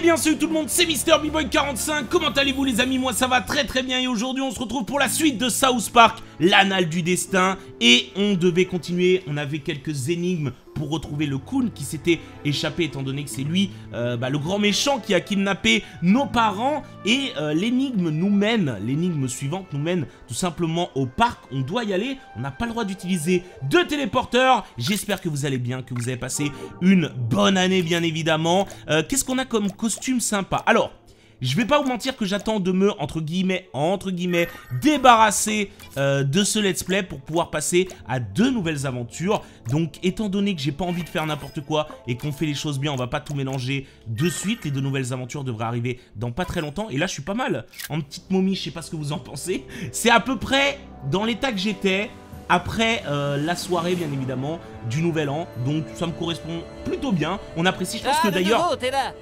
Eh bien salut tout le monde, c'est Mister boy 45 comment allez-vous les amis? Moi ça va très très bien. Et aujourd'hui on se retrouve pour la suite de South Park, l'anal du destin. Et on devait continuer, on avait quelques énigmes pour retrouver le Coon qui s'était échappé étant donné que c'est lui euh, bah, le grand méchant qui a kidnappé nos parents. Et euh, l'énigme nous mène, l'énigme suivante nous mène tout simplement au parc, on doit y aller, on n'a pas le droit d'utiliser de téléporteurs, j'espère que vous allez bien, que vous avez passé une bonne année bien évidemment. Euh, qu'est-ce qu'on a comme costume sympa? Alors, je vais pas vous mentir que j'attends de me, entre guillemets, entre guillemets, débarrasser euh, de ce let's play pour pouvoir passer à deux nouvelles aventures. Donc, étant donné que j'ai pas envie de faire n'importe quoi et qu'on fait les choses bien, on va pas tout mélanger de suite. Les deux nouvelles aventures devraient arriver dans pas très longtemps. Et là, je suis pas mal. En petite momie, je sais pas ce que vous en pensez. C'est à peu près dans l'état que j'étais après euh, la soirée bien évidemment du nouvel an. Donc ça me correspond plutôt bien. On apprécie. Je pense Ah, que d'ailleurs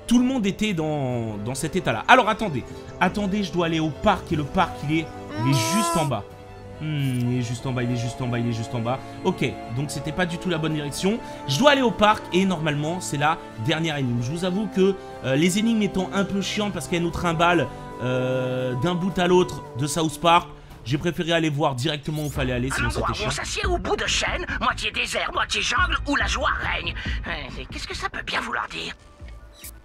tout le monde était dans, dans cet état là alors attendez. Attendez je dois aller au parc. Et le parc il est, il est juste en bas. Hmm, il est juste en bas, il est juste en bas, il est juste en bas. Ok, donc c'était pas du tout la bonne direction. Je dois aller au parc et normalement c'est la dernière énigme. Je vous avoue que euh, les énigmes étant un peu chiantes parce qu'elles nous trimballent euh, d'un bout à l'autre de South Park, j'ai préféré aller voir directement où il fallait aller, sinon Un c'était chiant. on s'assied au bout de chaîne, moitié désert, moitié jungle, où la joie règne. Euh, Qu'est-ce que ça peut bien vouloir dire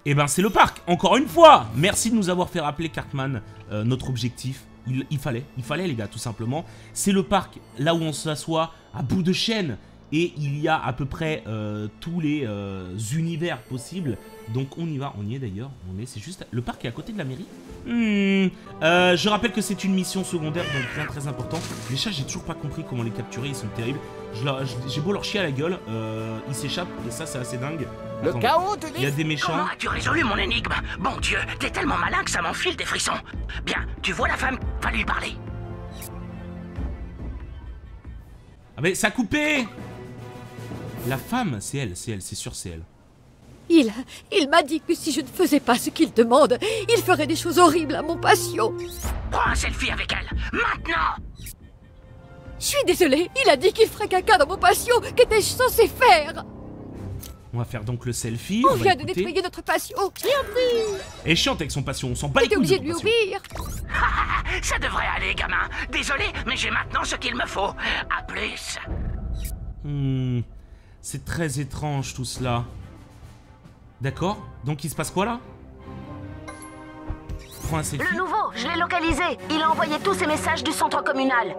Eh ben c'est le parc, encore une fois Merci de nous avoir fait rappeler Cartman euh, notre objectif. Il, il fallait, il fallait les gars tout simplement. C'est le parc là où on s'assoit à bout de chaîne. Et il y a à peu près euh, tous les euh, univers possibles. Donc on y va, on y est d'ailleurs. On est, c'est juste, le parc est à côté de la mairie. Hmm, euh, je rappelle que c'est une mission secondaire, donc rien de très important. Les chats, j'ai toujours pas compris comment les capturer, ils sont terribles. J'ai beau leur chier à la gueule, euh, ils s'échappent, et ça c'est assez dingue. Le Attendez. chaos, tu Il y a dis des méchants. Comment as-tu résolu mon énigme? Bon Dieu, t'es tellement malin que ça m'enfile des frissons. Bien, tu vois la femme Va lui parler. Ah mais ça a coupé La femme, c'est elle, c'est elle, c'est sûr c'est elle. Il, il m'a dit que si je ne faisais pas ce qu'il demande, il ferait des choses horribles à mon patient. Prends un selfie avec elle, maintenant Je suis désolée, il a dit qu'il ferait caca dans mon patient. Qu'étais-je censé faire? On va faire donc le selfie. On vient de nettoyer notre patient. Elle est chiante avec son passion, on s'en bat les J'étais couilles obligé de lui passion. obéir. Ça devrait aller, gamin. Désolé, mais j'ai maintenant ce qu'il me faut. À plus. Hmm, c'est très étrange tout cela. D'accord Donc il se passe quoi là? Prends un selfie. Le nouveau, je l'ai localisé. Il a envoyé tous ses messages du centre communal.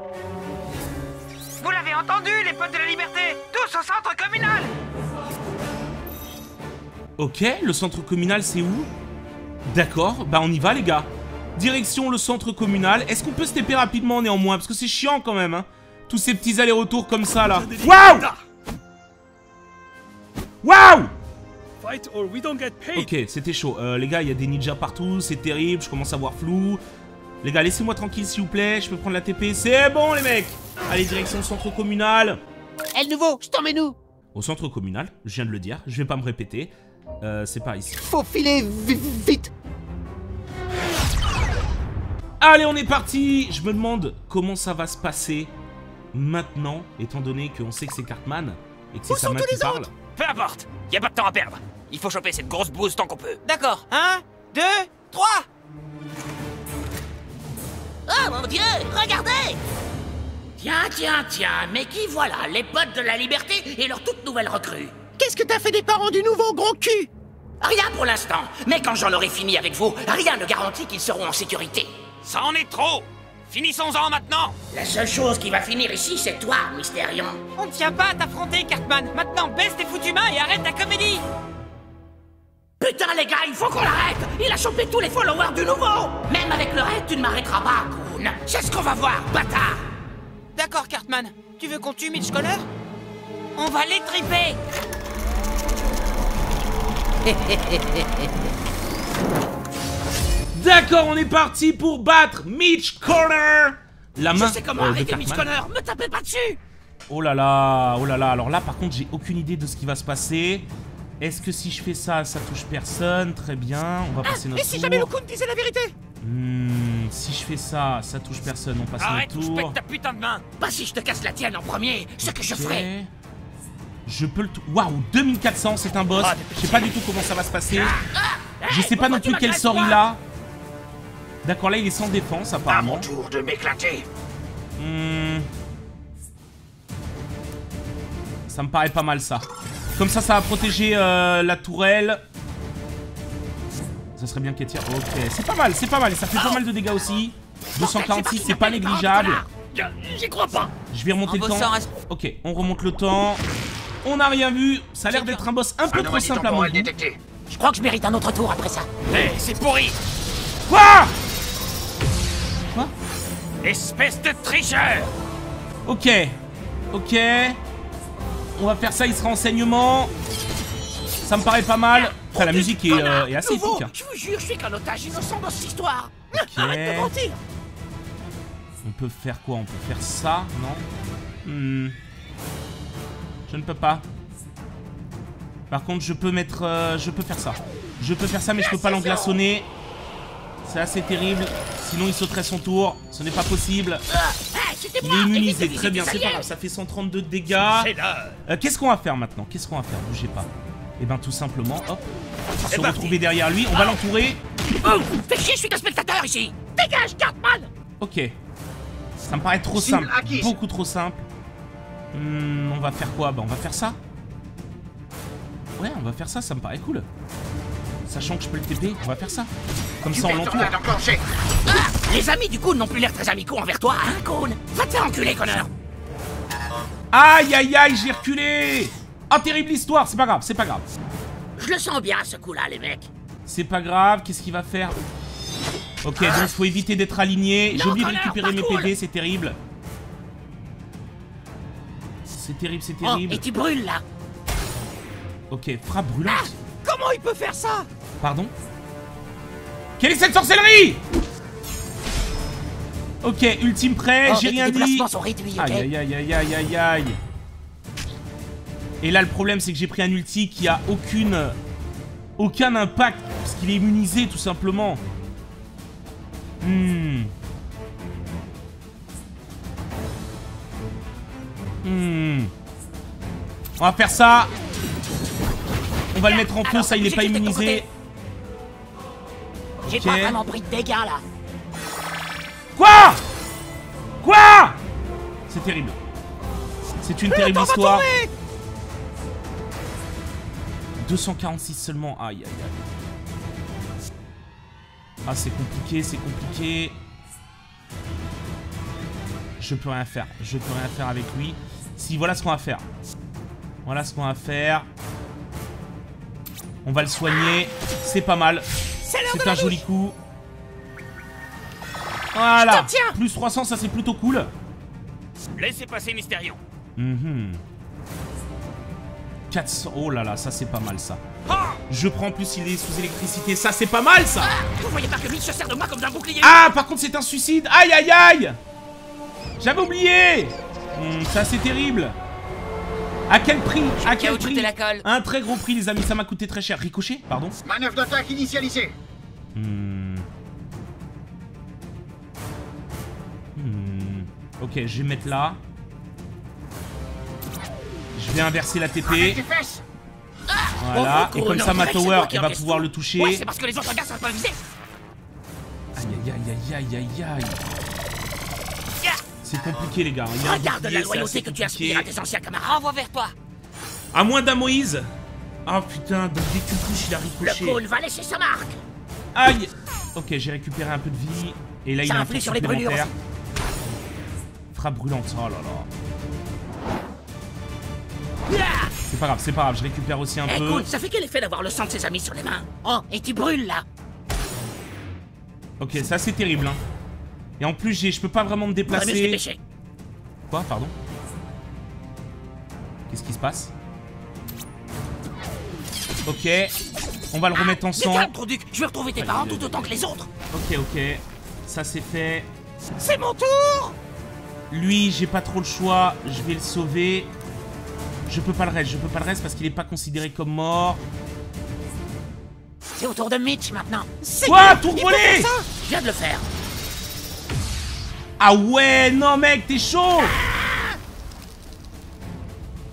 Vous l'avez entendu, les potes de la liberté Tous au centre communal Ok, le centre communal c'est où? D'accord, bah on y va les gars. Direction le centre communal. Est-ce qu'on peut se taper rapidement néanmoins? Parce que c'est chiant quand même, hein. Tous ces petits allers-retours comme ça là. Waouh Waouh Ok, c'était chaud. Euh, les gars, il y a des ninjas partout, c'est terrible, je commence à voir flou. Les gars, laissez-moi tranquille s'il vous plaît, je peux prendre la TP. C'est bon les mecs Allez, direction centre communal. Eh, le nouveau, je t'emmène où? Au centre communal, je viens de le dire, je vais pas me répéter. Euh, c'est par ici. Faut filer vi- vite Allez, on est parti Je me demande comment ça va se passer maintenant, étant donné qu'on sait que c'est Cartman et que c'est sa main qui parle. Peu importe, y a pas de temps à perdre. Il faut choper cette grosse bouse tant qu'on peut. D'accord, un, deux, trois. Oh mon Dieu, regardez. Tiens, tiens, tiens, mais qui voilà Les potes de la liberté et leur toute nouvelle recrue. Qu'est-ce que t'as fait des parents du nouveau, gros cul? Rien pour l'instant, mais quand j'en aurai fini avec vous, rien ne garantit qu'ils seront en sécurité. Ça en est trop. Finissons-en maintenant. La seule chose qui va finir ici, c'est toi, Mystérion. On ne tient pas à t'affronter, Cartman. Maintenant, baisse tes foutus mains et arrête ta comédie Putain, les gars, il faut qu'on l'arrête. Il a chopé tous les followers du nouveau. Même avec le raid, tu ne m'arrêteras pas, Coon C'est ce qu'on va voir, bâtard. D'accord, Cartman. Tu veux qu'on tue Mitch Connor On va les triper D'accord, on est parti pour battre Mitch Corner La main. Je sais comment euh, arrêter Mitch. Connor, me tapez pas dessus. Oh là là, oh là là. Alors là, par contre, j'ai aucune idée de ce qui va se passer. Est-ce que si je fais ça, ça touche personne? Très bien, on va passer notre Et si tour. jamais le Kun disait la vérité? Hmm, si je fais ça, ça touche personne, on passe Arrête notre je tour. pète ta putain de main Pas si je te casse la tienne en premier, ce que je ferai Je peux le... Waouh, 2400, c'est un boss. Ah, Je sais pas du tout comment ça va se passer. Je sais pas non plus quel sort il a. D'accord, là il est sans défense À apparemment. mon tour de m'éclater. Hmm. Ça me paraît pas mal ça. Comme ça, ça va protéger euh, la tourelle. Ça serait bien qu'elle tire. Ok, c'est pas mal, c'est pas mal. Et ça fait pas mal de dégâts aussi. 246, c'est pas négligeable. J'y crois pas. Je vais remonter le temps. Ok, on remonte le temps. On n'a rien vu. Ça a l'air d'être un boss un peu trop simple à mon. Je crois que je mérite un autre tour après ça. Hé, c'est pourri Quoi? Espèce de tricheur Ok. Ok. On va faire ça, il sera enseignement. Ça me paraît pas mal. Enfin, la musique est, euh, est assez Nouveau, épique. hein. Je vous jure, je suis qu'un otage innocent dans cette histoire. Arrête de mentir. On peut faire quoi? On peut faire ça Non? Hmm. Je ne peux pas. Par contre, je peux mettre... euh, je peux faire ça. Je peux faire ça, mais je peux pas l'englaçonner. C'est assez terrible. Sinon, il sauterait son tour. Ce n'est pas possible. Ah, Il est immunisé. Très bien, c'est pas grave. Ça fait 132 de dégâts. Euh, Qu'est-ce qu'on va faire maintenant? Qu'est-ce qu'on va faire? Bougez pas. Et ben tout simplement, hop, se retrouver derrière lui. On va l'entourer. Oh, fais chier, je suis qu'un spectateur ici. Dégage, Cartman. Ok. Ça me paraît trop simple. Beaucoup trop simple. Hmm, on va faire quoi? Bah on va faire ça. Ouais, on va faire ça, ça me paraît cool. Sachant que je peux le TP, on va faire ça. Comme ça on l'entoure. Ah, les amis du coup n'ont plus l'air très amicaux envers toi, hein, Coon Va te faire enculer, connard. Aïe aïe aïe, j'ai reculé Ah terrible histoire, c'est pas grave, c'est pas grave. Je le sens bien, ce coup-là, les mecs. C'est pas grave, qu'est-ce qu'il va faire? Ok, donc faut éviter d'être aligné. J'ai oublié de récupérer mes cool. PD, c'est terrible. C'est terrible, c'est Oh, terrible. et tu brûles, là. Ok, frappe brûlante. Comment il peut faire ça? Pardon? Quelle est cette sorcellerie? Ok, ultime prêt, Oh, j'ai rien dit. sont réduits, Aïe aïe aïe aïe aïe aïe aïe. Et là le problème c'est que j'ai pris un ulti qui a aucune aucun impact parce qu'il est immunisé tout simplement. Hmm. Hmm. On va faire ça. On va le mettre en feu, ça il est j'ai pas immunisé. J'ai pas vraiment pris de dégâts là. Quoi? Quoi? C'est terrible. C'est une terrible histoire. 246 seulement. Aïe aïe aïe. Ah c'est compliqué, c'est compliqué. Je peux rien faire. Je peux rien faire avec lui. Si, voilà ce qu'on va faire. Voilà ce qu'on va faire. On va le soigner. C'est pas mal. C'est un joli coup. Voilà. Plus 300, ça c'est plutôt cool. Laissez passer Mystérion Mhm. 400. Oh là là, ça c'est pas mal ça. Je prends en plus il est sous électricité. Ça c'est pas mal ça. Vous voyez pas que Mitch se sert de moi comme d'un bouclier Ah, par contre c'est un suicide. Aïe aïe aïe. J'avais oublié. Hmm, ça c'est terrible. À quel prix À quel prix la colle. Un très gros prix les amis, ça m'a coûté très cher. Ricochet, pardon. Manœuvre d'attaque initialisée. Hmm. Ok, je vais mettre là. Je vais inverser la TP. Voilà. Oh, Et oh, comme non, ça, ma tower, elle va pouvoir le toucher. Ouais, c'est parce que les autres gars savent pas viser. Aïe aïe aïe aïe aïe aïe aïe. C'est compliqué les gars. Il y a un Regarde bouclier, la loyauté que tu inspires à tes anciens camarades. Renvoie vers toi. À moins d'un Moïse. Ah putain, donc dès que tu le touches, il a Le ricoché. Coon va laisser sa marque. Aïe Ok, j'ai récupéré un peu de vie. Et là, il a un tour sur les brûlures. Frappe brûlante. Oh là là. Ah C'est pas grave, c'est pas grave. Je récupère aussi un peu. Écoute, ça fait quel effet d'avoir le sang de ses amis sur les mains Oh, et tu brûles là Ok, ça c'est terrible. Hein. Et en plus, j'ai, je peux pas vraiment me déplacer. Quoi Pardon? Qu'est-ce qui se passe? Ok. On va le remettre en sang. Je veux retrouver tes parents tout autant que les autres Ok, ok. Ça c'est fait. C'est mon tour Lui, j'ai pas trop le choix. Je vais le sauver. Je peux pas le reste. Je peux pas le reste parce qu'il est pas considéré comme mort. C'est au tour de Mitch maintenant. Quoi Tour volé Je viens de le faire Ah ouais Non mec, t'es chaud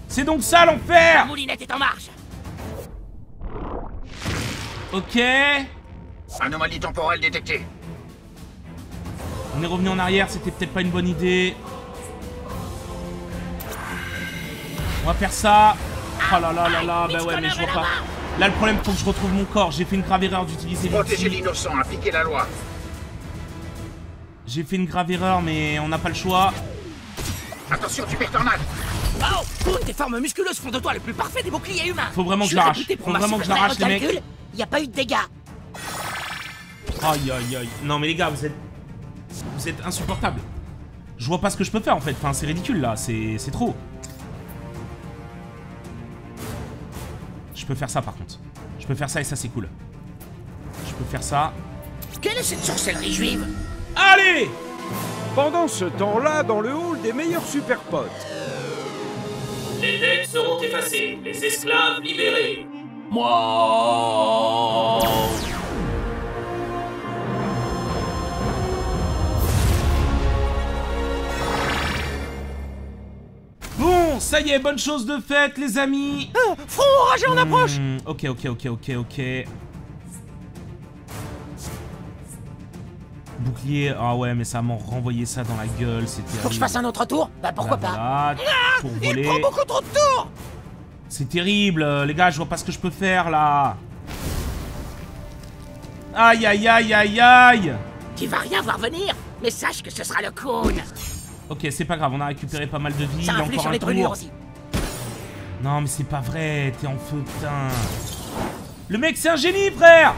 C'est donc ça La l'enfer moulinette est en marche Ok. Anomalie temporelle détectée. On est revenu en arrière, c'était peut-être pas une bonne idée. On va faire ça. Oh là là là là, bah ouais, mais je vois pas. Là, le problème, faut que je retrouve mon corps. J'ai fait une grave erreur d'utiliser Protégez l'outil. l'innocent, appliquez la loi. J'ai fait une grave erreur, mais on n'a pas le choix. Attention, tu perds tornade. Oh tes formes musculeuses font de toi le plus parfait des boucliers humains Faut vraiment que je l'arrache. Faut vraiment que je l'arrache, les mecs. recalcul. Y a pas eu de dégâts. Aïe aïe aïe. Non mais les gars, vous êtes... Vous êtes insupportables. Je vois pas ce que je peux faire en fait. Enfin, c'est ridicule là. C'est c'est trop. Je peux faire ça par contre. Je peux faire ça et ça c'est cool. Je peux faire ça. Quelle est cette sorcellerie juive? Allez Pendant ce temps-là, dans le hall des meilleurs super potes. Les dettes seront effacées, les esclaves libérés. Bon, ça y est, bonne chose de faite les amis. Front orageux en approche Hmm, ok, ok, ok, ok, ok. Bouclier, ah ouais, mais ça m'a renvoyé ça dans la gueule, c'était. Faut que je fasse un autre tour Bah pourquoi pas pour Il prend beaucoup trop de tours C'est terrible, euh, les gars, je vois pas ce que je peux faire là. Aïe aïe aïe aïe aïe Tu vas rien voir venir, mais sache que ce sera le cône. Ok, c'est pas grave, on a récupéré pas mal de vie. Ça il y a influe encore sur un les tour. aussi. Non, mais c'est pas vrai, t'es en feu, putain. Le mec, c'est un génie, frère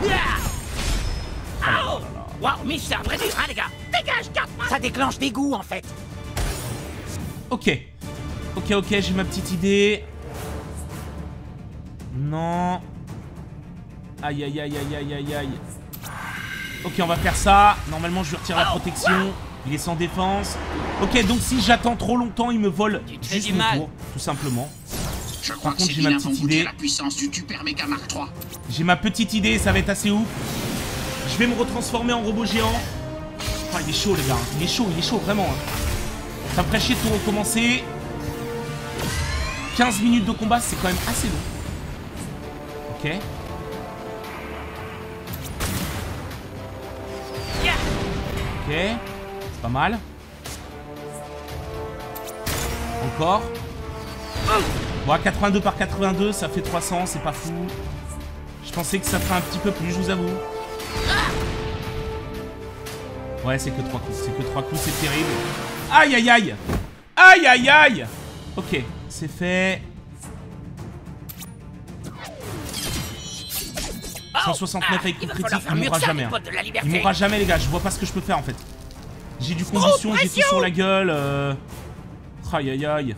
Waouh, Mitch, c'est un vrai dur, hein, les gars Dégage, Cartman Ça déclenche des goûts en fait. Ok. Ok, ok, j'ai ma petite idée. Non. Aïe, aïe, aïe, aïe, aïe, aïe, aïe. Ok, on va faire ça. Normalement, je lui retire la protection. Il est sans défense. Ok, donc si j'attends trop longtemps, il me vole juste du mon mal. tour, tout simplement. Je Par contre, j'ai ma petite idée. puissance du Super Mega Mark III. J'ai ma petite idée, ça va être assez ouf. Je vais me retransformer en robot géant. Ah, il est chaud, les gars. Il est chaud, il est chaud, vraiment. hein. Ça me ferait chier de tout recommencer. 15 minutes de combat, c'est quand même assez long. Ok. Ok. Pas mal. Encore. Bon, à 82 par 82, ça fait 300, c'est pas fou. Je pensais que ça ferait un petit peu plus, je vous avoue. Ouais, c'est que 3 coups. C'est que 3 coups, c'est terrible. Aïe, aïe, aïe Aïe, aïe, aïe Ok, c'est fait. 169 avec il coup va falloir critique, il mourra jamais. hein. Il mourra jamais, les gars. Je vois pas ce que je peux faire en fait. J'ai du combustion, j'ai tout sur la gueule. euh. Aïe, aïe, aïe.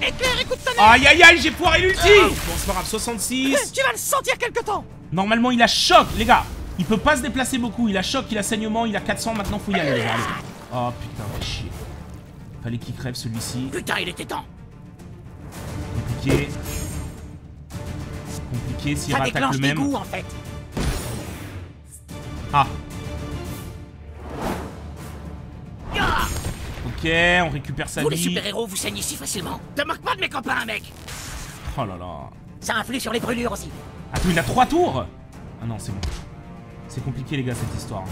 Éclair, écoute ta Aïe, aïe, aïe, j'ai foiré l'ulti Bon, c'est pas grave, 66. Tu vas le sentir quelque temps Normalement, il a choc, les gars. Il peut pas se déplacer beaucoup. Il a choc, il a saignement, il a 400. Maintenant, faut y aller, les gars. allez. Oh putain, fait chier. Fallait qu'il crève celui-ci. Putain, il était temps. Compliqué. Compliqué s'il déclenche le même. goûts en fait. Ah. Ok, on récupère sa Vous les vie. super-héros, vous saignez si facilement. Te moque pas de mes copains, mec Oh là là. Ça influe sur les brûlures aussi. Attends, il a trois tours Ah non, c'est bon. C'est compliqué, les gars, cette histoire.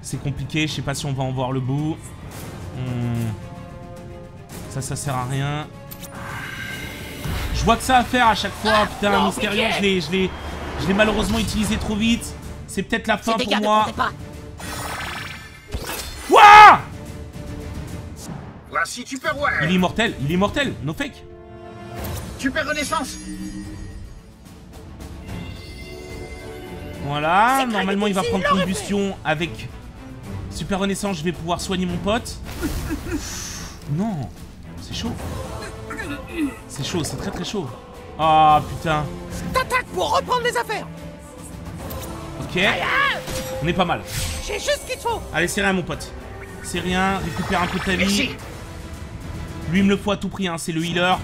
C'est compliqué, je sais pas si on va en voir le bout. Hmm. Ça, ça sert à rien. Je vois que ça à faire à chaque fois. Putain, non, Mystérion, Mickey. je l'ai, je l'ai, je l'ai malheureusement utilisé trop vite. C'est peut-être la fin pour moi. comptaient pas. Ouah Voici Il est immortel, il est immortel, no fake. Super Renaissance Voilà, normalement il va prendre combustion avec Super Renaissance, je vais pouvoir soigner mon pote. Non, c'est chaud. C'est chaud, c'est très très chaud. Ah putain, T'attaques pour reprendre les affaires ok. On est pas mal. J'ai juste ce qu'il faut Allez, c'est rien mon pote. C'est rien, récupère un peu ta vie. Lui il me le faut à tout prix, hein, c'est le healer.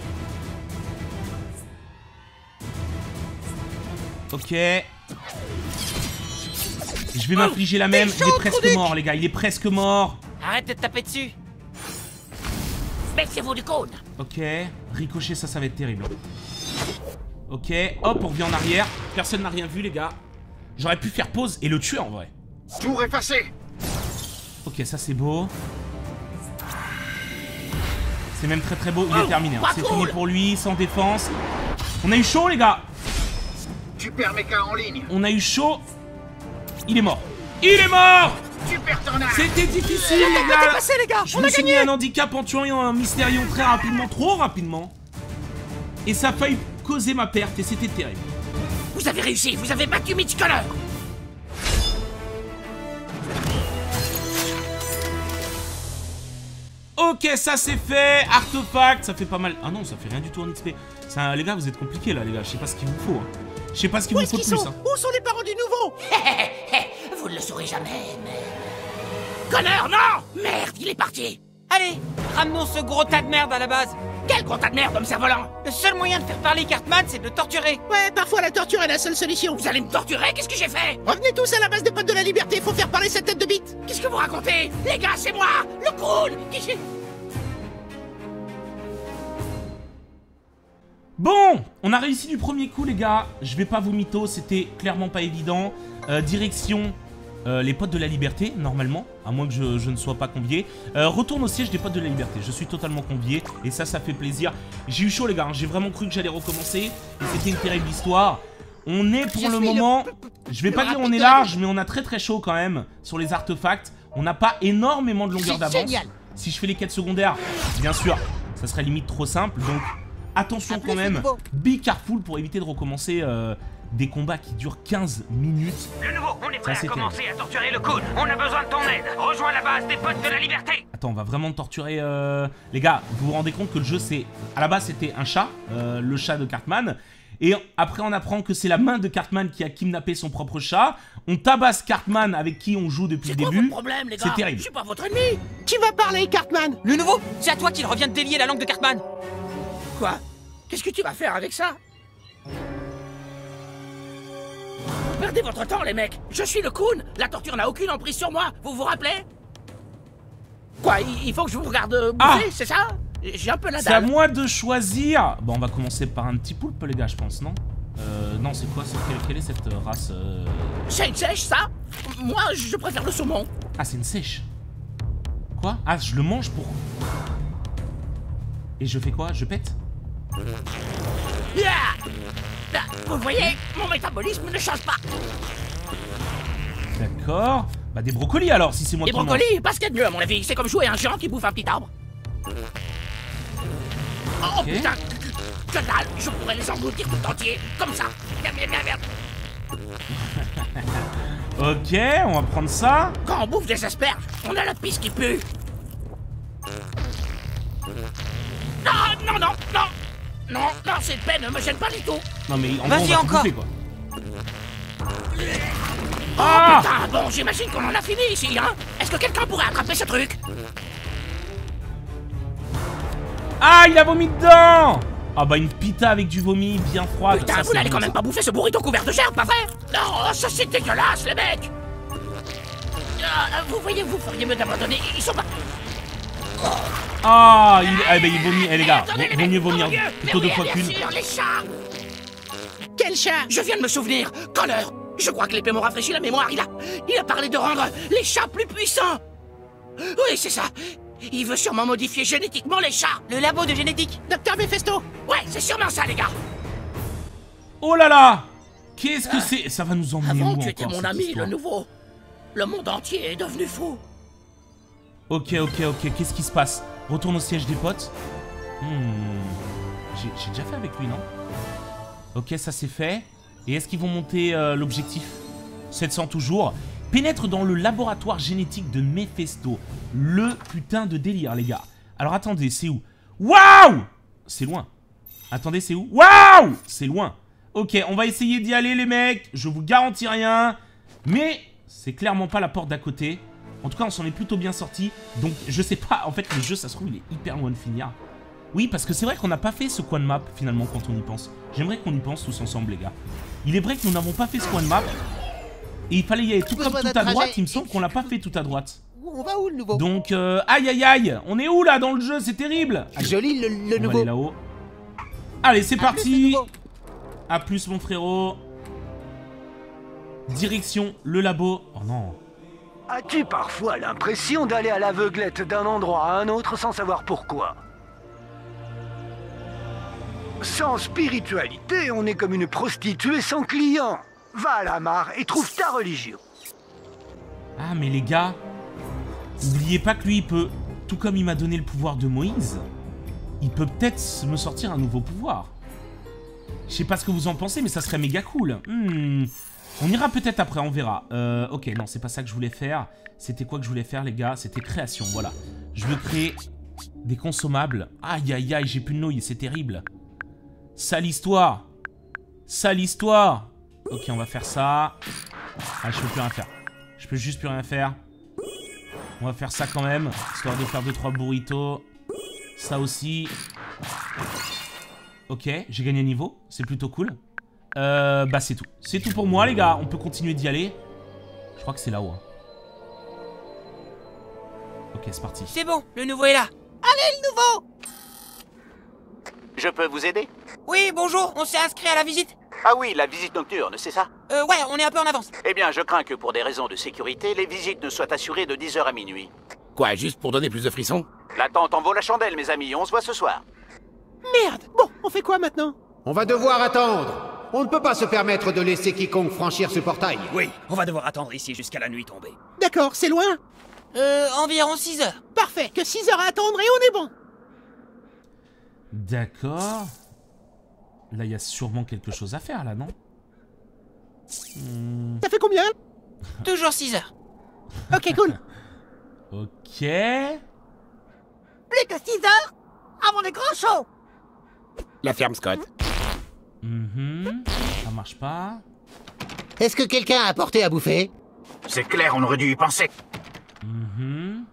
Ok. Je vais m'infliger la même. Il est presque mort, les gars. Il est presque mort. Arrête de te taper dessus Méfiez-vous du cône Ok, ricochet, ça, ça va être terrible. Ok, hop, on revient en arrière. Personne n'a rien vu, les gars. J'aurais pu faire pause et le tuer en vrai. Tour effacé Ok, ça c'est beau. C'est même très très beau, il est Oh, terminé. hein. C'est cool. fini pour lui, sans défense. On a eu chaud, les gars. Super méca en ligne On a eu chaud. Il est mort. Il est mort Super tornade C'était difficile, les gars. Passez les gars Je me suis mis un handicap en tuant un Mystérion très rapidement, trop rapidement. Et ça a failli causer ma perte et c'était terrible. Vous avez réussi, vous avez battu Mitch Connor Ok, ça c'est fait. Artefact, ça fait pas mal. Ah non, ça fait rien du tout en XP. Ça, les gars, vous êtes compliqués là, les gars. Je sais pas ce qu'il vous faut. hein. Je sais pas ce qu'il vous faut de plus. hein. Où sont les parents du nouveau Vous ne le saurez jamais, mais... Connor, non Merde, il est parti Allez, ramenons ce gros tas de merde à la base. Quel gros tas de merde, homme cerf-volant Le seul moyen de faire parler Cartman, c'est de le torturer. Ouais, parfois la torture est la seule solution. Vous allez me torturer? Qu'est-ce que j'ai fait? Revenez tous à la base des potes de la liberté, faut faire parler cette tête de bite. Qu'est-ce que vous racontez? Les gars, c'est moi Le cool Qui j'ai- Bon, on a réussi du premier coup, les gars. Je vais pas vous mytho, c'était clairement pas évident. Euh, direction euh, les potes de la liberté, normalement, à moins que je, je ne sois pas convié. Euh, retourne au siège des potes de la liberté. Je suis totalement convié et ça, ça fait plaisir. J'ai eu chaud, les gars. hein. J'ai vraiment cru que j'allais recommencer et c'était une terrible histoire. On est pour Je le moment, je vais le pas dire on est large, mais on a très très chaud quand même sur les artefacts. On n'a pas énormément de longueur d'avance. Si je fais les quêtes secondaires, bien sûr, ça serait limite trop simple. Donc attention quand même. Be careful pour éviter de recommencer euh, des combats qui durent 15 minutes. Le nouveau, on est prêt Ça, à commencer à torturer le coude. On a besoin de ton aide. Rejoins la base des potes de la liberté. Attends, on va vraiment torturer... euh, Les gars, vous vous rendez compte que le jeu, c'est... À la base, c'était un chat, euh, le chat de Cartman. Et après, on apprend que c'est la main de Cartman qui a kidnappé son propre chat. On tabasse Cartman avec qui on joue depuis le C'est quoi début. votre problème, les gars? C'est terrible. Je suis pas votre ennemi Qui va parler, Cartman? Le nouveau? C'est à toi qu'il revient de délier la langue de Cartman. Quoi? Qu'est-ce que tu vas faire avec ça? Perdez votre temps, les mecs. Je suis le Coon La torture n'a aucune emprise sur moi, vous vous rappelez? Quoi, il faut que je vous regarde euh, Ah. c'est ça? J'ai un peu la C'est à dalle. moi de choisir. Bon, on va commencer par un petit poulpe, les gars, je pense, non? Euh, Non, c'est quoi quelle est cette euh, race euh? C'est une sèche, ça? Moi, je préfère le saumon. Ah, c'est une sèche. Quoi? Ah, je le mange pour... Et je fais quoi? Je pète? Yeah Ah, Vous voyez, mon métabolisme ne change pas. D'accord. Bah des brocolis alors, si c'est moi qui mange. brocolis, pas ce qu'il y a de mieux, à mon avis. C'est comme jouer à un géant qui bouffe un petit arbre. Oh putain Que dalle Je pourrais les engloutir tout entier, comme ça Merde, merde, merde, merde. Ok, on va prendre ça. Quand on bouffe des asperges, on a la pisse qui pue Non, non, cette peine ne me gêne pas du tout Non mais en Vas-y, gros, on va encore. bouffer, quoi. Oh Ah putain, bon, j'imagine qu'on en a fini ici, hein Est-ce que quelqu'un pourrait attraper ce truc? Ah, il a vomi dedans Ah bah une pita avec du vomi bien froide. Putain, ça, vous c'est n'allez quand même pas bouffer ce burrito couvert de gerbe, pas vrai? Non, ça c'est dégueulasse, les mecs Ah, Vous voyez, vous feriez mieux d'abandonner, ils sont pas... Ah, il, ah, bah, il vomit. Eh les gars, vaut, mieux vomir plutôt deux fois bien qu'une. sûr, les chats Quel chat? Je viens de me souvenir, Connor Je crois que l'épée m'ont rafraîchi la mémoire, il a... Il a parlé de rendre les chats plus puissants Oui, c'est ça Il veut sûrement modifier génétiquement les chats Le labo de génétique. Docteur Mephisto? Ouais, c'est sûrement ça, les gars Oh là là Qu'est-ce que c'est? Ça va nous emmener Avant, où tu étais mon ami, histoire? le nouveau. Le monde entier est devenu fou. Ok, ok, ok. Qu'est-ce qui se passe? Retourne au siège des potes. Hmm. J'ai déjà fait avec lui, non? Ok, ça c'est fait. Et est-ce qu'ils vont monter euh, l'objectif? 700 toujours. Pénètre dans le laboratoire génétique de Mephisto. Le putain de délire, les gars. Alors attendez, c'est où? Waouh C'est loin. Attendez, c'est où? Waouh C'est loin. Ok, on va essayer d'y aller, les mecs. Je vous garantis rien. Mais c'est clairement pas la porte d'à côté. En tout cas, on s'en est plutôt bien sorti. Donc, je sais pas. En fait, le jeu, ça se trouve, il est hyper loin de finir. Oui, parce que c'est vrai qu'on n'a pas fait ce coin de map, finalement, quand on y pense. J'aimerais qu'on y pense tous ensemble, les gars. Il est vrai que nous n'avons pas fait ce coin de map. Et il fallait y aller tout comme tout à droite. Il me semble qu'on l'a pas fait tout à droite. On va où le nouveau? Donc, euh, aïe aïe aïe, on est où là dans le jeu? C'est terrible. Allez, Joli le, le on va nouveau. aller là-haut. Allez, c'est le parti. A plus mon frérot. Direction le labo. Oh non. As-tu parfois l'impression d'aller à l'aveuglette d'un endroit à un autre sans savoir pourquoi? Sans spiritualité, on est comme une prostituée sans client. Va à la mare et trouve ta religion. Ah mais les gars, n'oubliez pas que lui il peut, tout comme il m'a donné le pouvoir de Moïse, il peut peut-être me sortir un nouveau pouvoir. Je sais pas ce que vous en pensez, mais ça serait méga cool. Hmm. On ira peut-être après, on verra. Euh, ok, non, c'est pas ça que je voulais faire. C'était quoi que je voulais faire, les gars? C'était création, voilà. Je veux créer des consommables. Aïe, aïe, aïe, j'ai plus de nouilles, c'est terrible. Sale histoire. Sale histoire. Ok, on va faire ça. Ah, je peux plus rien faire. Je peux juste plus rien faire. On va faire ça quand même, histoire de faire 2-3 burritos. Ça aussi. Ok, j'ai gagné niveau, c'est plutôt cool. Euh, bah c'est tout. C'est tout pour moi les gars, on peut continuer d'y aller. Je crois que c'est là-haut. hein. Ok, c'est parti. C'est bon, le nouveau est là. Allez, le nouveau Je peux vous aider? Oui, bonjour, on s'est inscrit à la visite. Ah oui, la visite nocturne, c'est ça? Euh, ouais, on est un peu en avance. Eh bien, je crains que pour des raisons de sécurité, les visites ne soient assurées de 10h à minuit. Quoi, juste pour donner plus de frissons? L'attente en vaut la chandelle, mes amis, on se voit ce soir. Merde Bon, on fait quoi maintenant? On va devoir attendre. On ne peut pas se permettre de laisser quiconque franchir ce portail. Oui, on va devoir attendre ici jusqu'à la nuit tombée. D'accord, c'est loin Euh, environ 6 heures. Parfait, que 6 heures à attendre et on est bon D'accord. Là, il y a sûrement quelque chose à faire là, non? Hmm, Ça fait combien? Toujours 6 heures. Ok, cool Ok. Plus que 6 heures? Avant le grand show La ferme Scott. Ça marche pas. Est-ce que quelqu'un a apporté à bouffer? C'est clair, on aurait dû y penser. Mhm.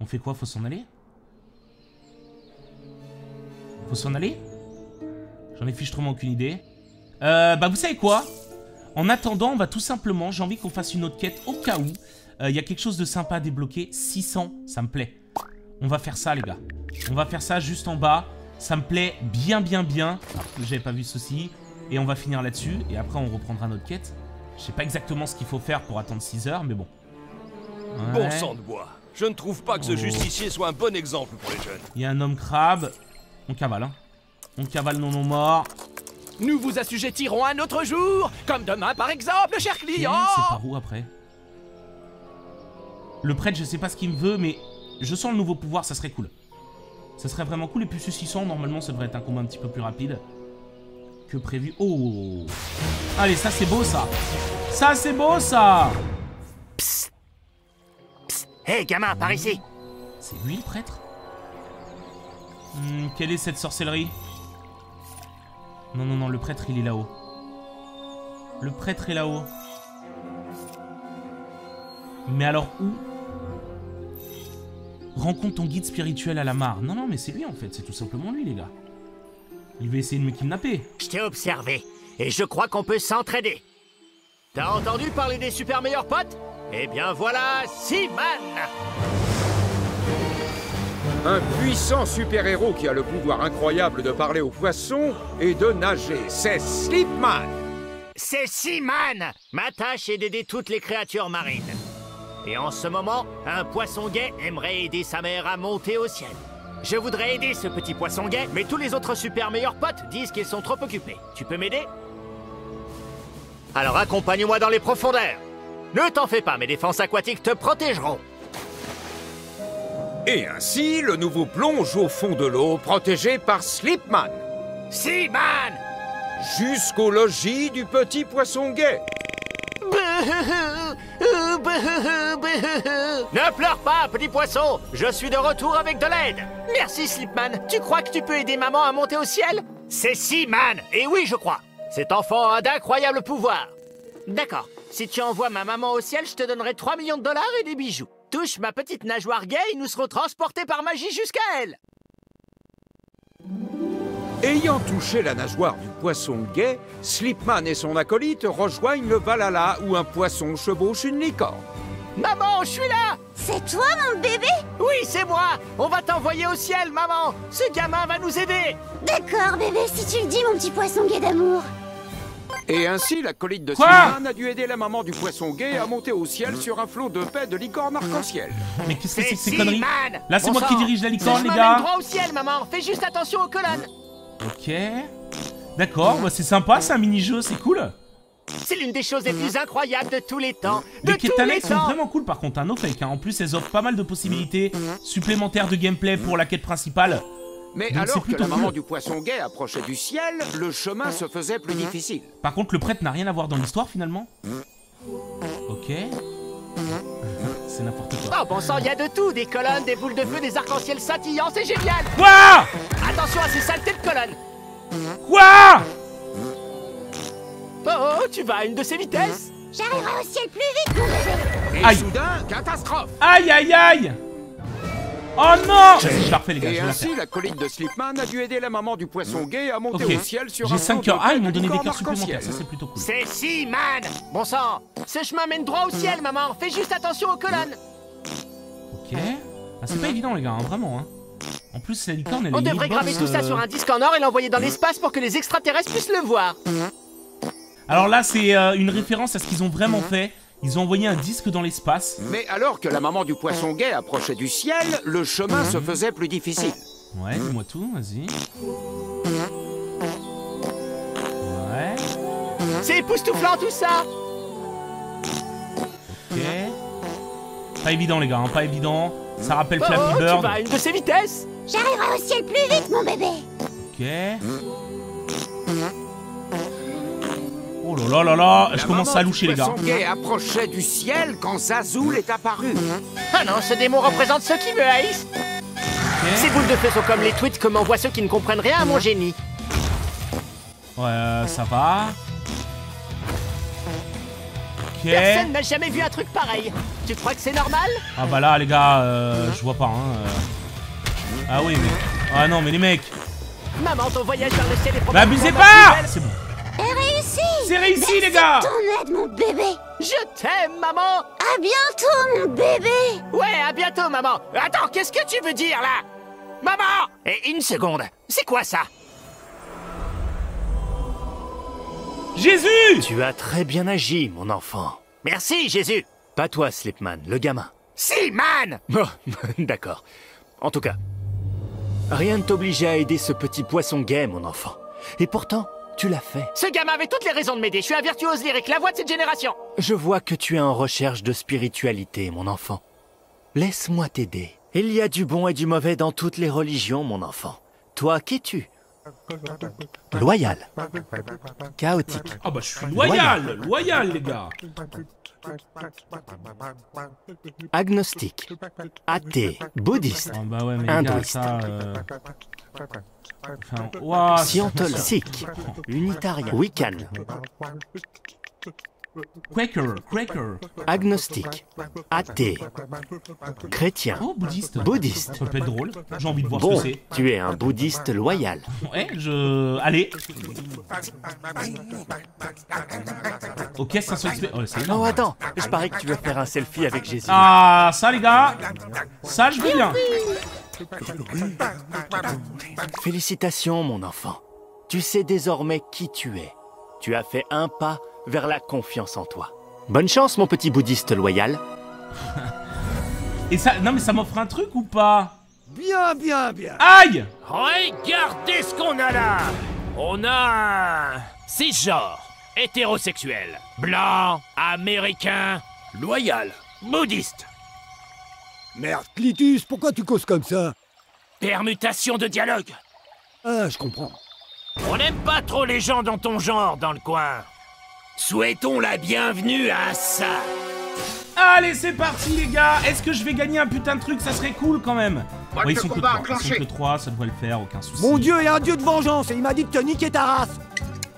On fait quoi? Faut s'en aller? Faut s'en aller? J'en ai fichtrement aucune idée. Euh, bah vous savez quoi? En attendant, on va tout simplement, j'ai envie qu'on fasse une autre quête au cas où. Il y a quelque chose de sympa à débloquer. 600, ça me plaît. On va faire ça les gars. On va faire ça juste en bas. Ça me plaît bien bien bien. Ah, J'avais pas vu ceci. Et on va finir là-dessus. Et après on reprendra notre quête. Je sais pas exactement ce qu'il faut faire pour attendre 6 heures, mais bon. Bon sang de bois. Je ne trouve pas que ce Oh. justicier soit un bon exemple pour les jeunes. Il y a un homme crabe. On cavale, hein. On cavale non non morts. Nous vous assujettirons un autre jour, comme demain par exemple, cher client c'est par où après? Le prêtre, je sais pas ce qu'il me veut, mais je sens le nouveau pouvoir, ça serait cool. Ça serait vraiment cool. Et puis ce 600, normalement, ça devrait être un combat un petit peu plus rapide que prévu. Oh Allez, ça c'est beau ça Ça c'est beau ça Hé, gamin, par ici C'est lui le prêtre? Hmm, Quelle est cette sorcellerie? Non, non, non, le prêtre il est là-haut. Le prêtre est là-haut. Mais alors où? Rencontre ton guide spirituel à la mare. Non, non, mais c'est lui en fait, c'est tout simplement lui les gars. Il va essayer de me kidnapper. Je t'ai observé, et je crois qu'on peut s'entraider. T'as entendu parler des super meilleurs potes? Eh bien voilà, Seaman Un puissant super-héros qui a le pouvoir incroyable de parler aux poissons et de nager. C'est Slipman C'est Seaman Ma tâche est d'aider toutes les créatures marines. Et en ce moment, un poisson gay aimerait aider sa mère à monter au ciel. Je voudrais aider ce petit poisson gay, mais tous les autres super meilleurs potes disent qu'ils sont trop occupés. Tu peux m'aider? Alors accompagne-moi dans les profondeurs. Ne t'en fais pas, mes défenses aquatiques te protégeront. Et ainsi, le nouveau plonge au fond de l'eau, protégé par Slipman. Seaman Jusqu'au logis du petit poisson gay. Ne pleure pas, petit poisson. Je suis de retour avec de l'aide. Merci, Slipman. Tu crois que tu peux aider maman à monter au ciel? C'est Seaman. Et oui, je crois. Cet enfant a d'incroyables pouvoirs. D'accord. Si tu envoies ma maman au ciel, je te donnerai 3 millions de dollars et des bijoux. Touche ma petite nageoire gay nous serons transportés par magie jusqu'à elle Ayant touché la nageoire du poisson gay, Slipman et son acolyte rejoignent le Valhalla où un poisson chevauche une licorne. Maman, je suis là! C'est toi, mon bébé? Oui, c'est moi! On va t'envoyer au ciel, maman! Ce gamin va nous aider! D'accord, bébé, si tu le dis, mon petit poisson gay d'amour. Et ainsi, la colite de Slipman a dû aider la maman du poisson gay à monter au ciel sur un flot de paix de licorne arc-en-ciel. Mais qu'est-ce que c'est que ces conneries? Là, c'est Bon moi qui dirige la licorne, les gars. droit au ciel, maman. Fais juste attention aux colonnes Ok. D'accord, bah c'est sympa, c'est un mini-jeu, c'est cool. C'est l'une des choses les plus incroyables de tous les temps De Les Ketanex sont vraiment cool par contre, un no fake. hein. En plus, elles offrent pas mal de possibilités supplémentaires de gameplay pour la quête principale. Mais Donc, alors que la maman cool. du poisson gay approchait du ciel, le chemin se faisait plus difficile. Par contre, le prêtre n'a rien à voir dans l'histoire finalement. Ok. C'est n'importe quoi. Oh bon sang, il y a de tout Des colonnes, des boules de feu, des arcs-en-ciel scintillants, c'est génial. Quoi Attention à ces saletés de colonnes. Quoi Oh, oh, tu vas à une de ces vitesses. J'arriverai au ciel plus vite, mon bébé Et Aïe. soudain, catastrophe. Aïe aïe aïe Oh non Je la refais les gars, je Et vais la faire. ainsi, la colite de Slipman a dû aider la maman du poisson gay à monter Ok. au ciel sur J'ai un 5 flot cœurs. Ah, ils m'ont donné des cœurs supplémentaires, ça c'est plutôt cool. C'est si, man Bon sang, ce chemin mène droit au ciel, maman Fais juste attention aux colonnes Ok. Ah, c'est pas évident les gars, hein, vraiment. Hein. En plus, la licorne elle On est devrait graver tout ça euh, sur un disque en or et l'envoyer dans l'espace pour que les extraterrestres puissent le voir Alors là, c'est euh, une référence à ce qu'ils ont vraiment fait. Ils ont envoyé un disque dans l'espace. Mais alors que la maman du poisson gay approchait du ciel, le chemin se faisait plus difficile. Ouais, dis-moi tout, vas-y. Ouais, C'est époustouflant tout ça ok. Pas évident les gars, hein, pas évident. Ça rappelle Oh, Flappy oh, tu Bird. vas à une de ces vitesses J'arriverai au ciel plus vite, mon bébé Ok. Oh là là là là, je La commence à loucher les gars. approchait du ciel quand Zazoul est apparu. Ah non, ce démon représente ceux qui me haïssent Ces boules de feu sont comme les tweets que m'envoient ceux qui ne comprennent rien à mon génie Ouais, euh, ça va. Ok. Personne n'a jamais vu un truc pareil Tu crois que c'est normal? Ah bah là les gars, euh, je vois pas. Hein, euh. Ah oui mais... Ah non mais les mecs. Maman, ton voyage vers le ciel est probablement abusez pas C'est bon. C'est réussi Merci les gars. Ton aide, mon bébé. Je t'aime, maman. À bientôt, mon bébé. Ouais, à bientôt, maman. Attends, qu'est-ce que tu veux dire, là? Maman! Et une seconde, c'est quoi ça? Jésus! Tu as très bien agi, mon enfant. Merci, Jésus. Pas toi, Slipman, le gamin. Si, man Oh, d'accord. En tout cas, rien ne t'obligeait à aider ce petit poisson gay, mon enfant. Et pourtant, tu l'as fait. Ce gamin avait toutes les raisons de m'aider, je suis un virtuose lyrique, la voix de cette génération Je vois que tu es en recherche de spiritualité, mon enfant. Laisse-moi t'aider. Il y a du bon et du mauvais dans toutes les religions, mon enfant. Toi, qu'es-tu Loyal. Chaotique. Ah bah je suis loyal, loyal les gars. Agnostique. Athée. Bouddhiste. Ah bah ouais mais Hindouiste. ça... Euh... Enfin, ouah, Scientologue. Sikh. Unitarien. Wiccan. Quaker, Quaker. Agnostique. Athée. Chrétien. Oh, bouddhiste. Bouddhiste. Ça peut être drôle. J'ai envie de voir Bon, ce que c'est. tu es un bouddhiste loyal. Ouais, je... Allez. Ok, 500 XP. C'est Oh, énorme. attends, je parie que tu veux faire un selfie avec Jésus. Ah, ça les gars. Ça, je veux bien. Félicitations, mon enfant. Tu sais désormais qui tu es. Tu as fait un pas vers la confiance en toi. Bonne chance, mon petit bouddhiste loyal. Et ça... Non mais ça m'offre un truc ou pas? Bien, bien, bien. Aïe Regardez ce qu'on a là On a un cisgenre, hétérosexuel, blanc, américain, loyal, bouddhiste. Merde, Clitus, pourquoi tu causes comme ça? Permutation de dialogue. Ah, je comprends. On n'aime pas trop les gens dans ton genre dans le coin. Souhaitons la bienvenue à ça. Allez, c'est parti les gars Est-ce que je vais gagner un putain de truc? Ça serait cool quand même. Ils sont que combat 3, ils sont enclenchée. que 3, ça devrait le faire, aucun souci. Mon dieu est un dieu de vengeance et il m'a dit de te niquer ta race.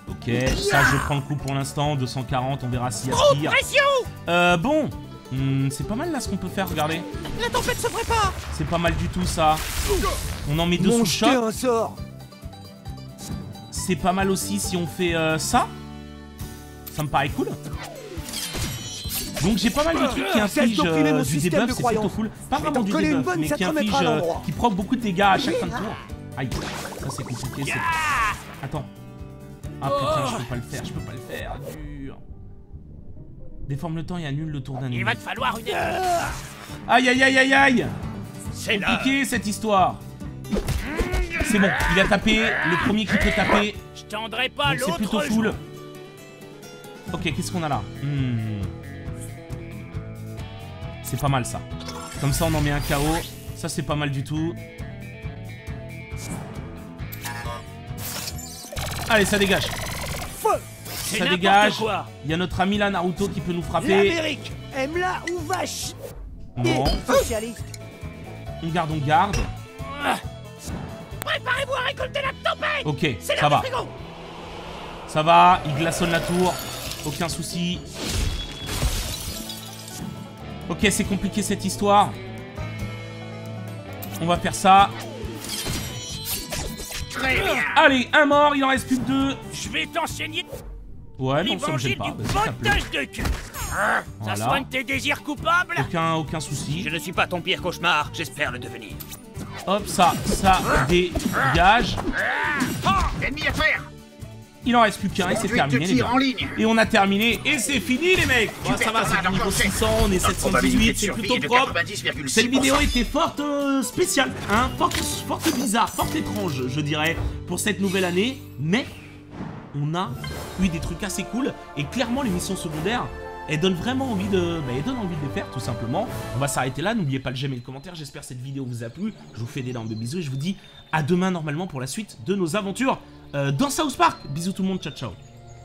Ok, ça je prends le coup pour l'instant, 240, on verra s'il y a Trop de pire. pression Euh, bon, Hmm, c'est pas mal là ce qu'on peut faire, regardez. La tempête se prépare C'est pas mal du tout ça. On en met deux sous Mon choc. un sort. C'est pas mal aussi si on fait euh, ça. Ça me paraît cool. Donc j'ai pas mal de trucs qui infligent euh, du debuff, de c'est plutôt cool. Pas vraiment du debuff, bonne, mais qui inflige, euh, qui proc beaucoup de dégâts à chaque fin de tour. Aïe, ça c'est compliqué. c'est- Attends. Ah putain, je peux pas le faire, je peux pas le faire, dur. Déforme le temps et annule le tour d'un Il va te falloir une... Aïe aïe aïe aïe aïe C'est. Compliqué cette histoire. C'est bon, il a tapé, le premier qui peut taper, Je tendrai pas donc c'est l'autre plutôt cool. Ok, qu'est-ce qu'on a là Hmm. C'est pas mal ça. Comme ça on en met un KO. Ça c'est pas mal du tout. Allez, ça dégage. Ça dégage. Il y a notre ami là, Naruto, qui peut nous frapper. L'Amérique aime-la ou vache Non. Socialiste On garde, on garde. Préparez-vous à récolter la tempête Ok, C'est ça va. Ça va, il glaçonne la tour. Aucun souci. Ok, c'est compliqué cette histoire. On va faire ça. Très bien. Allez, un mort, il en reste plus que deux. Je vais t'enseigner Ouais, non, ça me gêne pas. de cul. Ça Voilà. soigne tes désirs coupables Aucun, aucun souci. Je ne suis pas ton pire cauchemar, j'espère le devenir. Hop, ça, ça dégage. Ennemi à faire. Il en reste plus qu'un et c'est terminé, les gars. Et on a terminé et c'est fini, les mecs. Ouais, ça va, c'est niveau 600, on est 718, c'est plutôt propre. Cette vidéo était forte euh, spéciale, hein, forte, forte bizarre, forte étrange, je dirais, pour cette nouvelle année. Mais on a eu des trucs assez cool et clairement les missions secondaires. Elles donnent vraiment envie de, bah, elles donnent envie de les faire tout simplement. On va s'arrêter là. N'oubliez pas le j'aime et le commentaire. J'espère que cette vidéo vous a plu. Je vous fais d'énormes bisous et je vous dis à demain normalement pour la suite de nos aventures dans South Park. Bisous tout le monde. Ciao ciao.